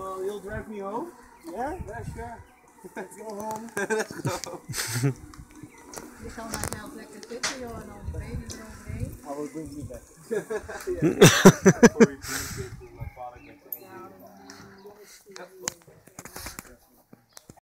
So you'll drive me home? Yeah? Yeah, sure. Let's go home. Let's go You Je kan maar zelf lekker zitten, joh, en dan de baby eromheen. I will bring you back. yeah.